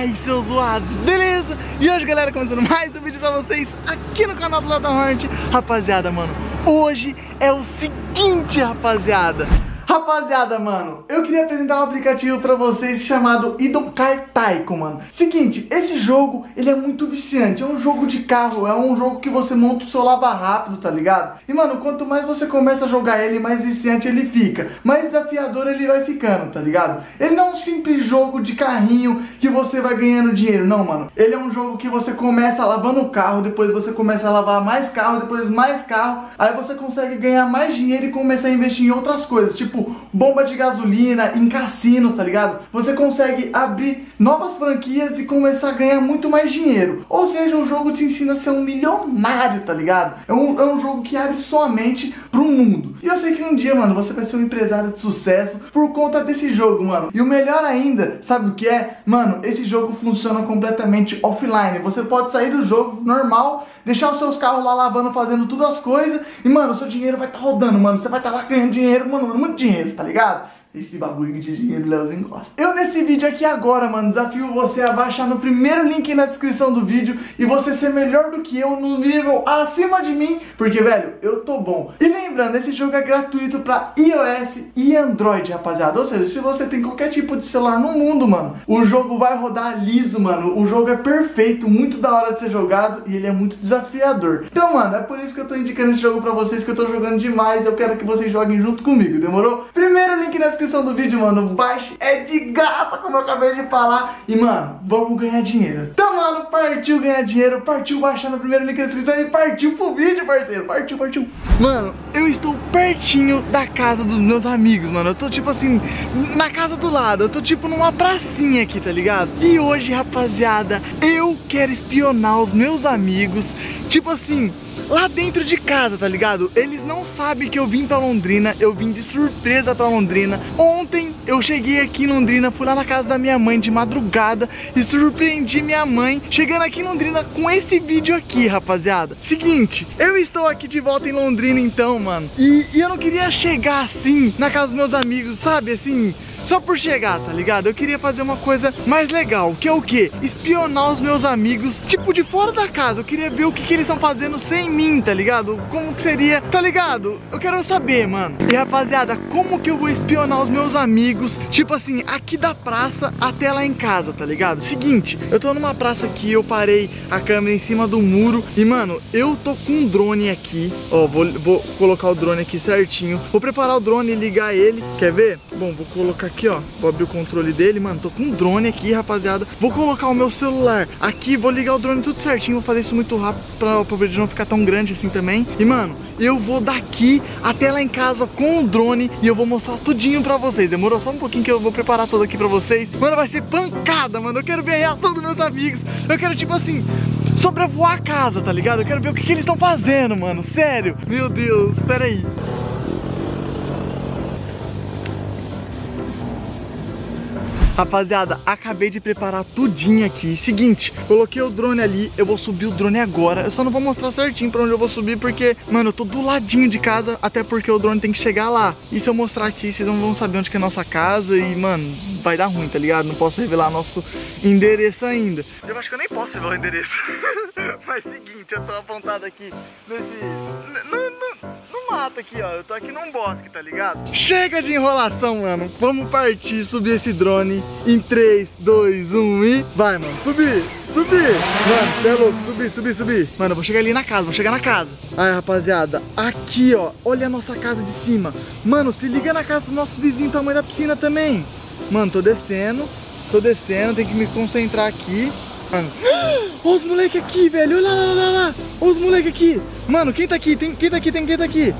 aí, seus zoados, beleza? E hoje, galera, começando mais um vídeo pra vocês aqui no canal do Lada Hornet Rapaziada, mano, hoje é o seguinte, rapaziada Rapaziada, mano, eu queria apresentar um aplicativo pra vocês chamado Idonkai Taiko, mano. Seguinte, esse jogo, ele é muito viciante. É um jogo de carro, é um jogo que você monta o seu lava rápido, tá ligado? E, mano, quanto mais você começa a jogar ele, mais viciante ele fica. Mais desafiador ele vai ficando, tá ligado? Ele não é um simples jogo de carrinho que você vai ganhando dinheiro, não, mano. Ele é um jogo que você começa lavando o carro, depois você começa a lavar mais carro, depois mais carro. Aí você consegue ganhar mais dinheiro e começar a investir em outras coisas, tipo tipo bomba de gasolina, em cassinos, tá ligado? Você consegue abrir novas franquias e começar a ganhar muito mais dinheiro. Ou seja, o jogo te ensina a ser um milionário, tá ligado? É um, é um jogo que abre sua mente pro mundo. E eu sei que um dia, mano, você vai ser um empresário de sucesso por conta desse jogo, mano. E o melhor ainda, sabe o que é? Mano, esse jogo funciona completamente offline. Você pode sair do jogo normal, deixar os seus carros lá lavando, fazendo tudo as coisas, e, mano, o seu dinheiro vai estar tá rodando, mano. Você vai estar tá lá ganhando dinheiro, mano, muito dinheiro tá ligado? Esse bagulho de dinheiro Leozinho gosta. Eu nesse vídeo aqui agora, mano, desafio você a baixar no primeiro link na descrição do vídeo e você ser melhor do que eu no nível acima de mim, porque, velho, eu tô bom. E lembrando, esse jogo é gratuito pra iOS e Android, rapaziada. Ou seja, se você tem qualquer tipo de celular no mundo, mano, o jogo vai rodar liso, mano. O jogo é perfeito, muito da hora de ser jogado e ele é muito desafiador. Então, mano, é por isso que eu tô indicando esse jogo pra vocês, que eu tô jogando demais. Eu quero que vocês joguem junto comigo, demorou? Primeiro link na descrição descrição do vídeo, mano. Baixe, é de graça, como eu acabei de falar. E, mano, vamos ganhar dinheiro. Então, mano, partiu ganhar dinheiro, partiu baixar no primeiro link na descrição e partiu pro vídeo, parceiro. Partiu, partiu. Mano, eu estou pertinho da casa dos meus amigos, mano. Eu tô, tipo assim, na casa do lado. Eu tô, tipo, numa pracinha aqui, tá ligado? E hoje, rapaziada, eu quero espionar os meus amigos. Tipo assim, lá dentro de casa, tá ligado? Eles não sabem que eu vim pra Londrina, eu vim de surpresa pra Londrina. Ontem eu cheguei aqui em Londrina, fui lá na casa da minha mãe de madrugada e surpreendi minha mãe chegando aqui em Londrina com esse vídeo aqui, rapaziada. Seguinte, eu estou aqui de volta em Londrina então, mano, e, e eu não queria chegar assim na casa dos meus amigos, sabe, assim só por chegar, tá ligado? Eu queria fazer uma coisa mais legal, que é o quê? Espionar os meus amigos, tipo, de fora da casa. Eu queria ver o que, que eles estão fazendo sem mim, tá ligado? Como que seria, tá ligado? Eu quero saber, mano. E rapaziada, como que eu vou espionar os meus amigos, tipo assim, aqui da praça até lá em casa, tá ligado? Seguinte, eu tô numa praça aqui, eu parei a câmera em cima do muro e, mano, eu tô com um drone aqui, ó, vou, vou colocar o drone aqui certinho. Vou preparar o drone e ligar ele, quer ver? Bom, vou colocar aqui ó. Vou abrir o controle dele, mano. Tô com um drone aqui, rapaziada. Vou colocar o meu celular aqui, vou ligar o drone tudo certinho. Vou fazer isso muito rápido pra, pra vídeo não ficar tão grande assim também. E, mano, eu vou daqui até lá em casa com o drone e eu vou mostrar tudinho pra vocês. Demorou só um pouquinho que eu vou preparar tudo aqui pra vocês. Mano, vai ser pancada, mano. Eu quero ver a reação dos meus amigos. Eu quero, tipo assim, sobrevoar a casa, tá ligado? Eu quero ver o que, que eles estão fazendo, mano. Sério. Meu Deus, pera aí. Rapaziada, acabei de preparar tudinho aqui. Seguinte, coloquei o drone ali Eu vou subir o drone agora. Eu só não vou mostrar certinho pra onde eu vou subir Porque, mano, eu tô do ladinho de casa Até porque o drone tem que chegar lá. E se eu mostrar aqui, vocês não vão saber onde que é a nossa casa E, mano, vai dar ruim, tá ligado? Não posso revelar nosso endereço ainda. Eu acho que eu nem posso revelar o endereço. Mas seguinte, eu tô apontado aqui Nesse... No, aqui, ó Eu tô aqui num bosque, tá ligado? Chega de enrolação, mano Vamos partir, subir esse drone em 3, 2, 1 e... Vai, mano. Subir, subir. Mano, você é louco. Subir, subir, subir. Mano, eu vou chegar ali na casa, vou chegar na casa. Aí, rapaziada, aqui, ó. Olha a nossa casa de cima. Mano, se liga na casa do nosso vizinho, tamanho da piscina também. Mano, tô descendo. Tô descendo, tem que me concentrar aqui. Olha os moleques aqui, velho. Olha lá, lá, lá, lá. Olha os moleques aqui. Mano, quem tá aqui? Tem, quem tá aqui? Tem quem tá aqui?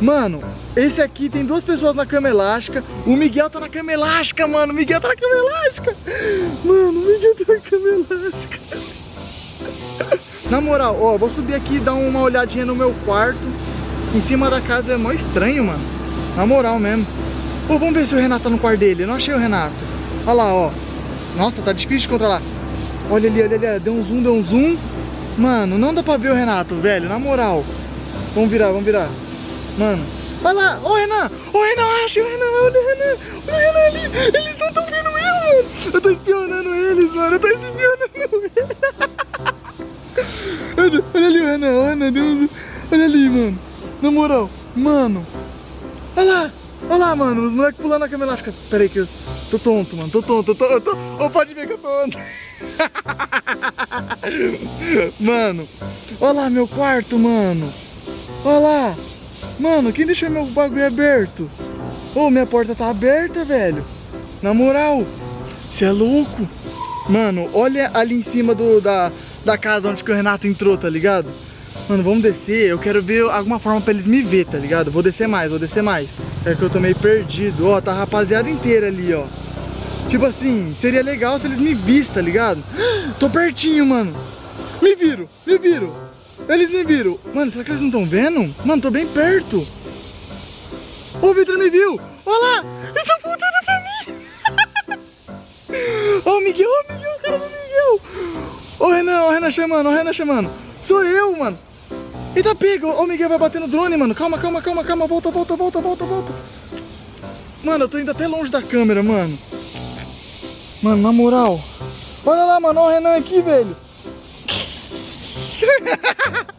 Mano, esse aqui tem duas pessoas na cama elástica. O Miguel tá na cama elástica, mano. O Miguel tá na cama elástica. Mano, o Miguel tá na cama elástica. Na moral, ó, vou subir aqui e dar uma olhadinha no meu quarto. Em cima da casa é mó estranho, mano. Na moral mesmo. Pô, vamos ver se o Renato tá no quarto dele. Eu não achei o Renato. Olha lá, ó. Nossa, tá difícil de controlar. Olha ali, olha ali. Deu um zoom, deu um zoom. Mano, não dá pra ver o Renato, velho. Na moral. Vamos virar, vamos virar. Mano, olha lá, ô Renan, ô Renan, acha o Renan, olha o Renan, olha o Renan ali, eles não estão vendo eu, mano, eu tô espionando eles, mano. Eu tô espiando Olha, olha ali o Renan, olha, Deus. Olha ali, mano. Na moral, mano. Olha lá, olha lá, mano. Os moleques pulando na cama elástica. Pera aí que eu tô tonto, mano. Tô tonto, tô, tô. Oh, pode ver que eu tô tonto. mano, olha lá meu quarto, mano. Olha lá. Mano, quem deixou meu bagulho aberto? Ô, oh, minha porta tá aberta, velho. Na moral, você é louco? Mano, olha ali em cima do, da, da casa onde o Renato entrou, tá ligado? Mano, vamos descer, eu quero ver alguma forma pra eles me ver, tá ligado? Vou descer mais, vou descer mais. É que eu tô meio perdido, ó, tá a rapaziada inteira ali, ó. Tipo assim, seria legal se eles me vissem, tá ligado? Tô pertinho, mano. Me viram, me viram Eles me viram. Mano, será que eles não estão vendo? Mano, tô bem perto. Ô, o Victor me viu. Olha lá, eles estão apontando pra mim. Ô, oh, Miguel, ô, oh, Miguel, cara do Miguel. Ô, Renan, ô, Renan chamando, ô, Renan chamando Sou eu, mano Eita, pega! Ô, Miguel vai bater no drone, mano. Calma, calma, calma, calma. Volta, volta, volta, volta, volta. Mano, eu tô indo até longe da câmera, mano. Mano, na moral. Olha lá, mano. Olha o Renan aqui, velho.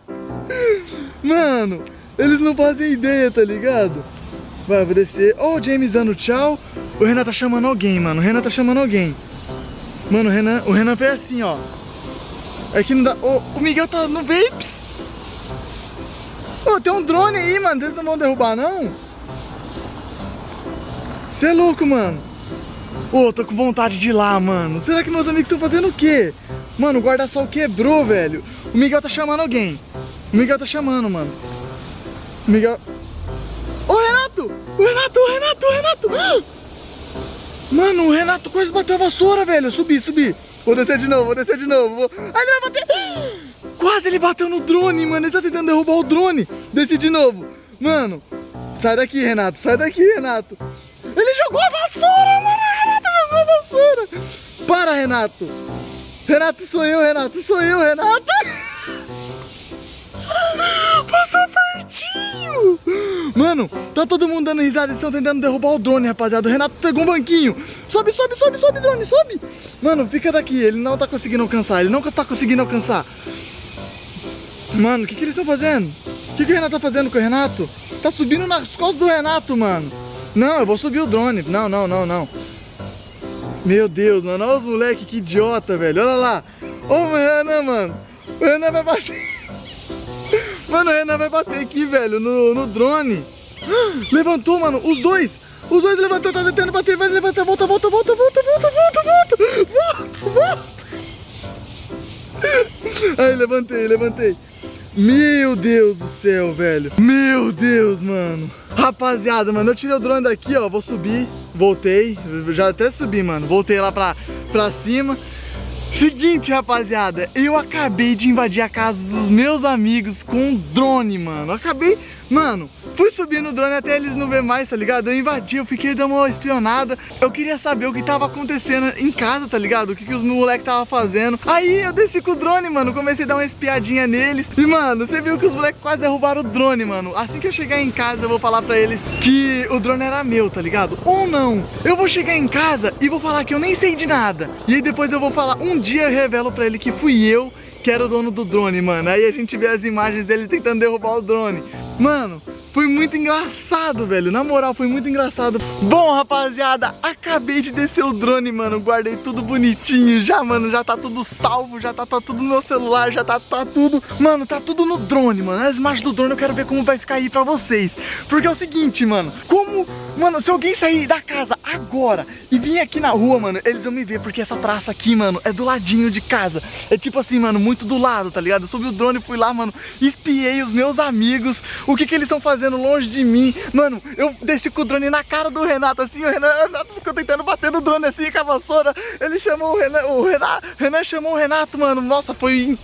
mano, eles não fazem ideia, tá ligado? Vai, vou descer. Ó, oh, o James dando tchau. O Renan tá chamando alguém, mano. O Renan tá chamando alguém. Mano, o Renan, o Renan fez assim, ó. É que não dá. Oh, o Miguel tá no Vapes. Ô, tem um drone aí, mano. Vocês não vão derrubar, não? Você é louco, mano. Ô, tô com vontade de ir lá, mano. Será que meus amigos estão fazendo o quê? Mano, o guarda-sol quebrou, velho. O Miguel tá chamando alguém. O Miguel tá chamando, mano. O Miguel... Ô, Renato! O Renato, o Renato, o Renato! Mano, o Renato quase bateu a vassoura, velho. Subi, subi. Vou descer de novo, vou descer de novo. Vou... Ai, ele vai bater! Quase ele bateu no drone, mano. Ele tá tentando derrubar o drone. Desci de novo. Mano, sai daqui, Renato. Sai daqui, Renato. Ele jogou a vassoura, mano. Renato jogou a vassoura. Para, Renato. Renato, sou eu, Renato. Sou eu, Renato. Passou pertinho. Mano, tá todo mundo dando risada. Eles estão tentando derrubar o drone, rapaziada. O Renato pegou um banquinho. Sobe, sobe, sobe, sobe, drone, sobe. Mano, fica daqui. Ele não tá conseguindo alcançar. Ele não tá conseguindo alcançar. Mano, o que, que eles estão fazendo? O que, que o Renato tá fazendo com o Renato? Tá subindo nas costas do Renato, mano. Não, eu vou subir o drone. Não, não, não, não. Meu Deus, mano. Olha os moleques, que idiota, velho. Olha lá. Ô, o Renan, mano. O Renan vai bater. Mano, o Renan vai bater aqui, velho, no, no drone. Levantou, mano. Os dois. Os dois levantou, tá tentando bater. Vai levantar. Volta, volta, volta, volta, volta, volta, volta. Volta, volta. Aí, levantei, levantei. Meu Deus do céu, velho. Meu Deus, mano. Rapaziada, mano, eu tirei o drone daqui, ó. Vou subir. Voltei. Já até subi, mano. Voltei lá pra, pra cima. Seguinte, rapaziada, eu acabei de invadir a casa dos meus amigos com um drone, mano. Eu acabei, mano, fui subir no drone até eles não ver mais, tá ligado? Eu invadi, eu fiquei dando uma espionada. Eu queria saber o que tava acontecendo em casa, tá ligado? O que, que os moleques tava fazendo. Aí eu desci com o drone, mano, comecei a dar uma espiadinha neles. E, mano, você viu que os moleques quase derrubaram o drone, mano. Assim que eu chegar em casa, eu vou falar pra eles que o drone era meu, tá ligado? Ou não. Eu vou chegar em casa e vou falar que eu nem sei de nada. E aí depois eu vou falar um dia eu revelo pra ele que fui eu que era o dono do drone, mano. Aí a gente vê as imagens dele tentando derrubar o drone. Mano, foi muito engraçado, velho. Na moral, foi muito engraçado. Bom, rapaziada, acabei de descer o drone, mano. Guardei tudo bonitinho já, mano. Já tá tudo salvo, já tá, tá tudo no meu celular, já tá, tá tudo... Mano, tá tudo no drone, mano. As imagens do drone eu quero ver como vai ficar aí pra vocês. Porque é o seguinte, mano. Como Mano, se alguém sair da casa agora e vir aqui na rua, mano, eles vão me ver, porque essa praça aqui, mano, é do ladinho de casa. É tipo assim, mano, muito do lado, tá ligado? Eu subi o drone, fui lá, mano, espiei os meus amigos, o que que eles estão fazendo longe de mim. Mano, eu desci com o drone na cara do Renato, assim, o Renato, Renato ficou tentando bater no drone assim com a vassoura. Ele chamou o Renato, o Renato, chamou o Renato, mano, nossa, foi...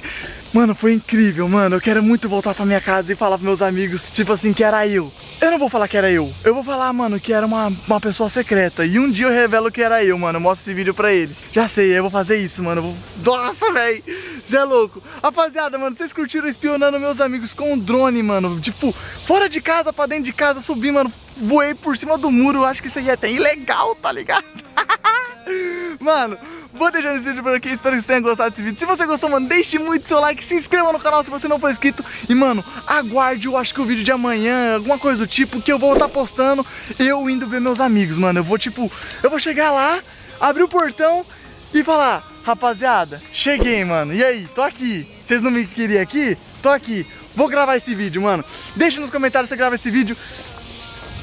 Mano, foi incrível, mano. Eu quero muito voltar pra minha casa e falar pros meus amigos, tipo assim, que era eu. Eu não vou falar que era eu. Eu vou falar, mano, que era uma, uma pessoa secreta. E um dia eu revelo que era eu, mano. Eu mostro esse vídeo pra eles. Já sei, eu vou fazer isso, mano. Eu vou... Nossa, velho. Você é louco. Rapaziada, mano, vocês curtiram espionando meus amigos com um drone, mano? Tipo, fora de casa, pra dentro de casa, subi, mano. Voei por cima do muro. Eu acho que isso aí é até ilegal, tá ligado? mano, vou deixando esse vídeo por aqui. Espero que vocês tenham gostado desse vídeo. Se você gostou, mano, deixe muito seu like, se inscreva no canal se você não for inscrito. E, mano, aguarde, eu acho que o vídeo de amanhã, alguma coisa do tipo, que eu vou estar postando eu indo ver meus amigos, mano. Eu vou, tipo, eu vou chegar lá, abrir o portão e falar, rapaziada, cheguei, mano. E aí, tô aqui. Vocês não me queriam aqui? Tô aqui. Vou gravar esse vídeo, mano. Deixa nos comentários se você grava esse vídeo.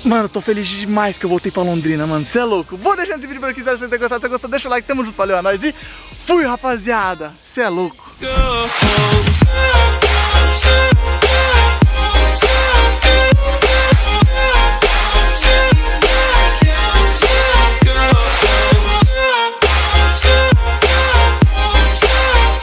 Mano, tô feliz demais que eu voltei pra Londrina, mano. Você é louco. Vou deixando esse vídeo por aqui, se você ter gostado. Se você gostou, deixa o like. Tamo junto, valeu, é nóis. E fui, rapaziada. Você é louco.